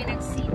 kami nag-city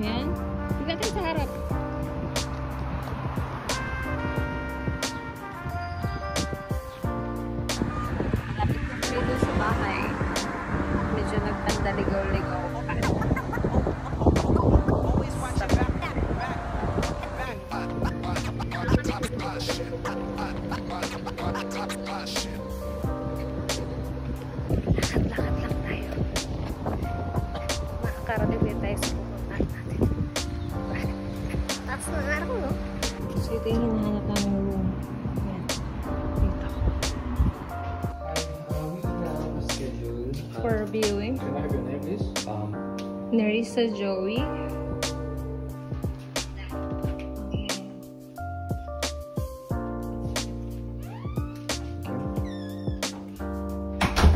Yan. Huwag tayo sa harap. Lapit na sa bahay. Medyo nagpandaligaw-ligaw. Nga ako, no? So, ito yung hinahanap namin room. Yan. Dito. Uh, For viewing. Can I have your name, please? Um, Nerissa Joey.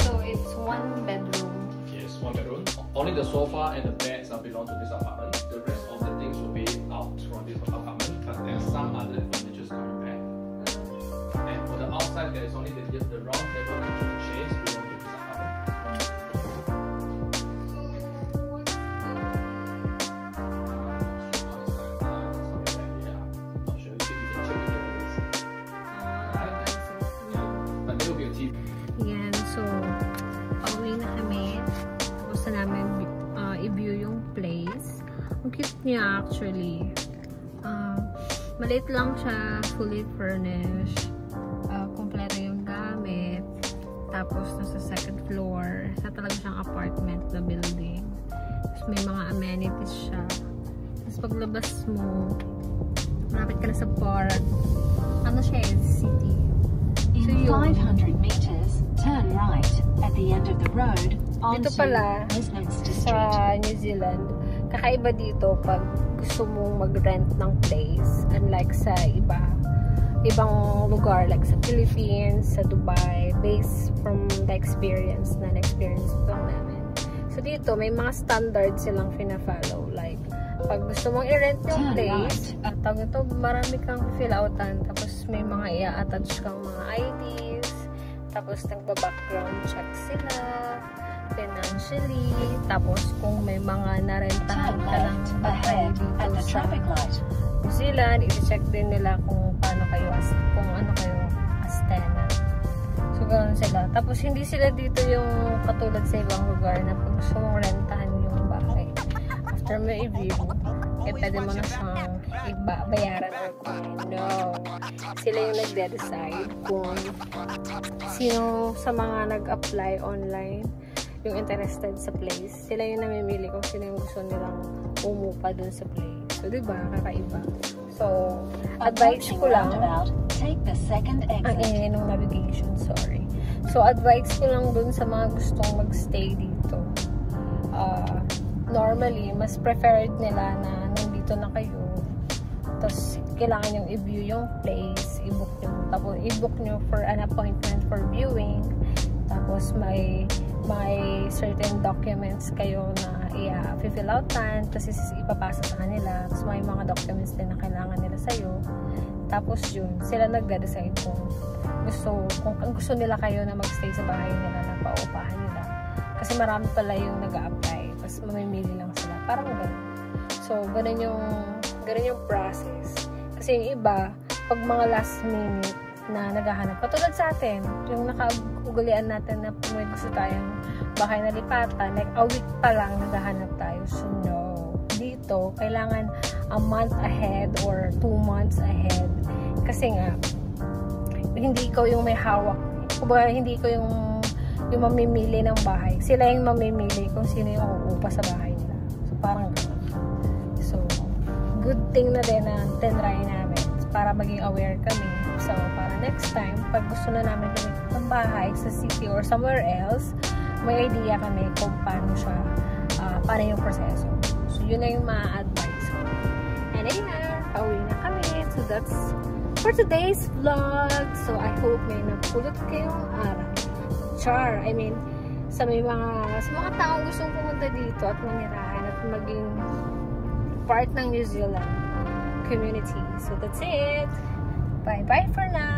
So, it's one bedroom. yes, one bedroom. Only the sofa and the beds are belong to this apartment. The tables. But there will so, pauwi na kami. Tapos na namin uh, yung place. Niya actually. Uh, maliit lang siya, fully furnished. Tapos, nasa second floor. Sa talaga siyang apartment na building. Tapos, may mga amenities siya. Tapos, paglabas mo, malapit ka na sa park. Ano siya eh, city. In So yun. 500 meters, turn right at the end of the road onto pala, Westminster Street. sa New Zealand, kakaiba dito pag gusto mong mag-rent ng place unlike sa iba ibang lugar like sa Philippines, sa Dubai based from the experience na na-experience lang namin. So dito, may mga standards silang fina-follow. Like pag gusto mong i-rent yung place, at tawag ito, marami kang fill outan. Tapos may mga i-attach kang mga IDs tapos nagba-background check sila financially. Tapos kung may mga narentahan ka ng left bahay dito sa. New Zealand, i-check din nila kung kayo as, kung ano kayo as tenant. So, ganoon sila. Tapos, hindi sila dito yung katulad sa ibang lugar na pag gusto mong rentahan yung bahay. After mo i-view, eh, pwede mo na siyang iba, bayaran or kung. Sila yung nagde-decide kung sino sa mga nag-apply online yung interested sa place. Sila yung namimili kung sino yung gusto nilang umupa dun sa place. So, di ba? Kakaiba. So, advice ko lang, roundabout, take the second ang exit. ingay ng navigation, sorry. So, advice ko lang dun sa mga gustong magstay dito. Uh, normally, mas preferred nila na nandito na kayo. Tapos, kailangan yung i-view yung place, i-book nyo. Tapos, i-book nyo for an appointment for viewing. Tapos, may may certain documents kayo na i-fill outan. Tapos, is- ipapasa sa kanila. Tapos, may mga documents din na kailangan nila sa'yo. Tapos, yun, sila nag-decide kung gusto, kung, kung gusto nila kayo na magstay sa bahay nila na paupahan nila. Kasi marami pala yung nag apply Tapos, mamimili lang sila. Parang ganun. So, ganun yung, ganun yung process. Kasi yung iba, pag mga last minute na naghahanap. Katulad sa atin, yung nakaugalian natin na may gusto tayong bahay na lipatan, like a week pa lang naghahanap tayo. So, no. Dito, kailangan a month ahead or two months ahead. Kasi nga, hindi ikaw yung may hawak. Kumbaga, hindi ko yung yung mamimili ng bahay. Sila yung mamimili kung sino yung uupa sa bahay nila. So, parang ganun. So, good thing na din na tinry namin para maging aware kami. So, para next time, pag gusto na namin lumipat ng bahay sa city or somewhere else, may idea kami kung paano siya, uh, paano yung proseso. So, yun na yung ma-advise ko. And ayan, pauwi na kami. So, that's for today's vlog. So, I hope may napulot kayong aral. Char, I mean, sa may mga, sa mga taong gustong pumunta dito at manirahan at maging part ng New Zealand community. So, that's it. Bye bye for now.